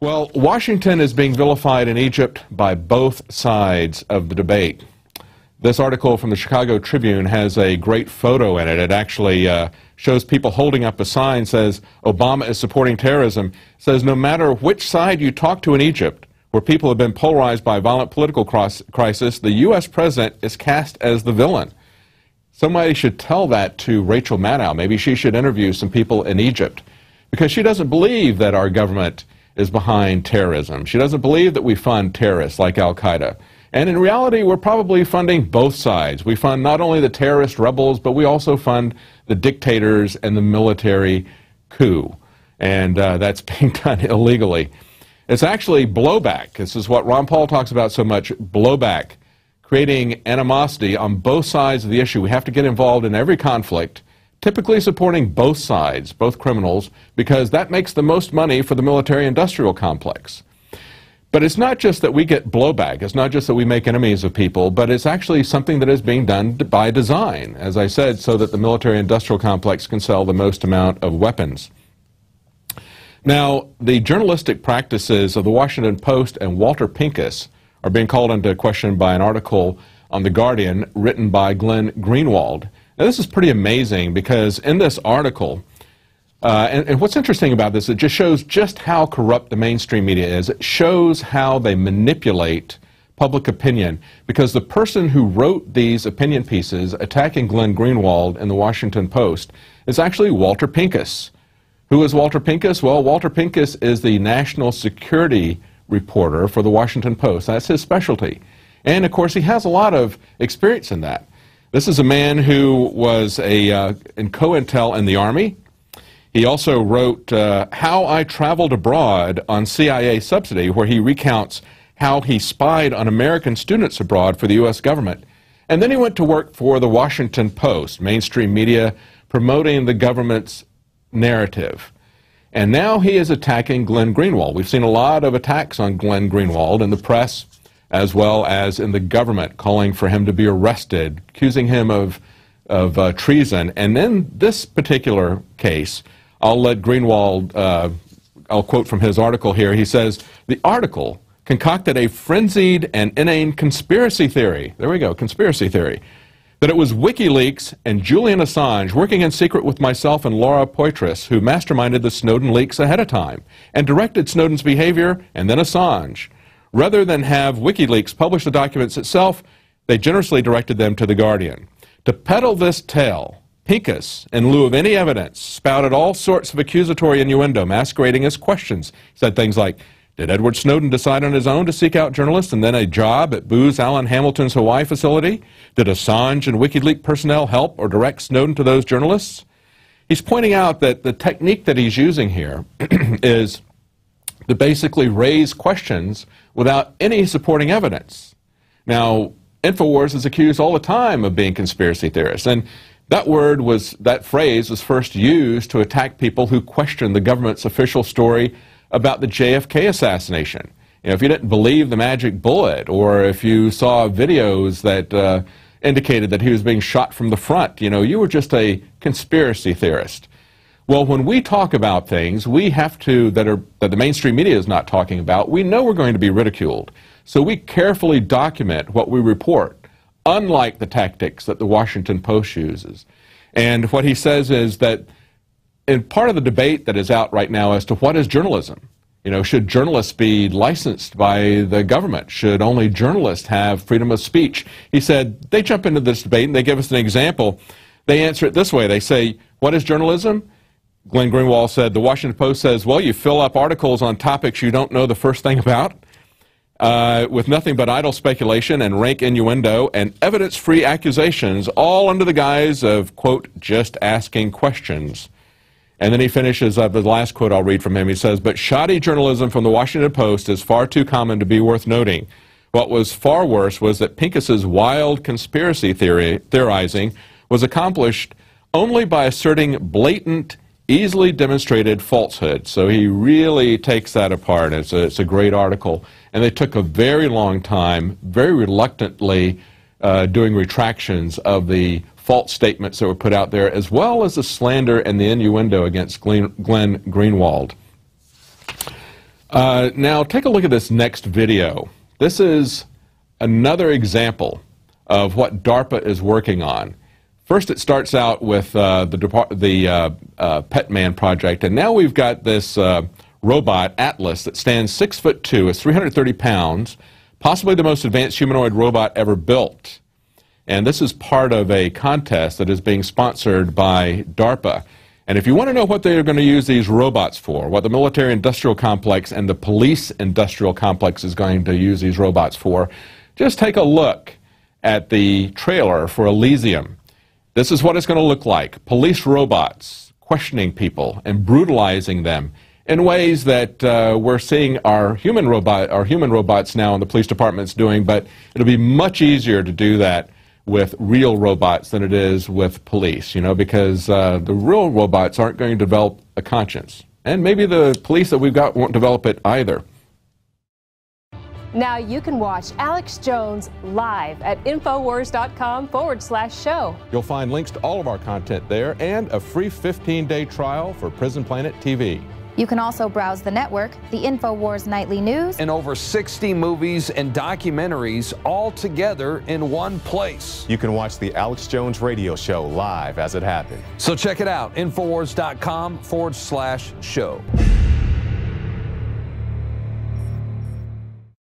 Well, Washington is being vilified in Egypt by both sides of the debate. This article from the Chicago Tribune has a great photo in it. It actually uh, shows people holding up a sign says Obama is supporting terrorism. It says no matter which side you talk to in Egypt, where people have been polarized by violent political crisis, the U.S. president is cast as the villain. Somebody should tell that to Rachel Maddow. Maybe she should interview some people in Egypt because she doesn't believe that our government is behind terrorism. She doesn't believe that we fund terrorists like Al Qaeda. And in reality, we're probably funding both sides. We fund not only the terrorist rebels, but we also fund the dictators and the military coup. And uh, that's being done illegally. It's actually blowback. This is what Ron Paul talks about so much blowback, creating animosity on both sides of the issue. We have to get involved in every conflict typically supporting both sides, both criminals, because that makes the most money for the military industrial complex. But it's not just that we get blowback, it's not just that we make enemies of people, but it's actually something that is being done by design, as I said, so that the military industrial complex can sell the most amount of weapons. Now, the journalistic practices of the Washington Post and Walter Pincus are being called into question by an article on The Guardian written by Glenn Greenwald. Now, this is pretty amazing because in this article, uh, and, and, what's interesting about this, it just shows just how corrupt the mainstream media is. It shows how they manipulate public opinion because the person who wrote these opinion pieces attacking Glenn Greenwald in the Washington Post is actually Walter Pincus. Who is Walter Pincus? Well, Walter Pincus is the national security reporter for the Washington Post. That's his specialty. And of course, he has a lot of experience in that. This is a man who was a, uh, in COINTEL in the Army. He also wrote uh, How I Traveled Abroad on CIA Subsidy, where he recounts how he spied on American students abroad for the U.S. government. And then he went to work for the Washington Post, mainstream media, promoting the government's narrative. And now he is attacking Glenn Greenwald. We've seen a lot of attacks on Glenn Greenwald in the press as well as in the government, calling for him to be arrested, accusing him of, of uh, treason. And in this particular case, I'll let Greenwald, uh, I'll quote from his article here. He says, The article concocted a frenzied and inane conspiracy theory. There we go, conspiracy theory. That it was WikiLeaks and Julian Assange working in secret with myself and Laura Poitras who masterminded the Snowden leaks ahead of time and directed Snowden's behavior and then Assange. Rather than have WikiLeaks publish the documents itself, they generously directed them to The Guardian. To peddle this tale, Pincus, in lieu of any evidence, spouted all sorts of accusatory innuendo masquerading as questions. He said things like, did Edward Snowden decide on his own to seek out journalists and then a job at Booz Allen Hamilton's Hawaii facility? Did Assange and WikiLeaks personnel help or direct Snowden to those journalists? He's pointing out that the technique that he's using here is to basically raise questions without any supporting evidence. Now, InfoWars is accused all the time of being conspiracy theorists, and that word was, that phrase was first used to attack people who questioned the government's official story about the JFK assassination. You know, if you didn't believe the magic bullet, or if you saw videos that uh, indicated that he was being shot from the front, you know, you were just a conspiracy theorist. Well, when we talk about things, we have to, that, are, that the mainstream media is not talking about, we know we're going to be ridiculed. So we carefully document what we report, unlike the tactics that the Washington Post uses. And what he says is that in part of the debate that is out right now as to what is journalism, you know, should journalists be licensed by the government? Should only journalists have freedom of speech? He said they jump into this debate and they give us an example. They answer it this way. They say, what is journalism? Glenn Greenwald said, the Washington Post says, well, you fill up articles on topics you don't know the first thing about, uh, with nothing but idle speculation and rank innuendo and evidence-free accusations, all under the guise of, quote, just asking questions. And then he finishes up the last quote I'll read from him. He says, but shoddy journalism from the Washington Post is far too common to be worth noting. What was far worse was that Pincus's wild conspiracy theory, theorizing was accomplished only by asserting blatant easily demonstrated falsehood. So he really takes that apart. It's a, it's a great article. And they took a very long time, very reluctantly, uh, doing retractions of the false statements that were put out there, as well as the slander and the innuendo against Glenn, Glenn Greenwald. Uh, now, take a look at this next video. This is another example of what DARPA is working on. First, it starts out with uh, the, the uh, uh, Petman project, and now we've got this uh, robot, Atlas, that stands six foot two, is 330 pounds, possibly the most advanced humanoid robot ever built. And this is part of a contest that is being sponsored by DARPA. And if you want to know what they are going to use these robots for, what the military industrial complex and the police industrial complex is going to use these robots for, just take a look at the trailer for Elysium. This is what it's going to look like. Police robots questioning people and brutalizing them in ways that uh, we're seeing our human robot, our human robots now in the police departments doing, but it'll be much easier to do that with real robots than it is with police, you know, because uh, the real robots aren't going to develop a conscience. And maybe the police that we've got won't develop it either. Now you can watch Alex Jones live at Infowars.com forward slash show. You'll find links to all of our content there and a free 15 day trial for Prison Planet TV. You can also browse the network, the InfoWars Nightly News, and over 60 movies and documentaries all together in one place. You can watch the Alex Jones radio show live as it happened. So check it out, Infowars.com forward slash show.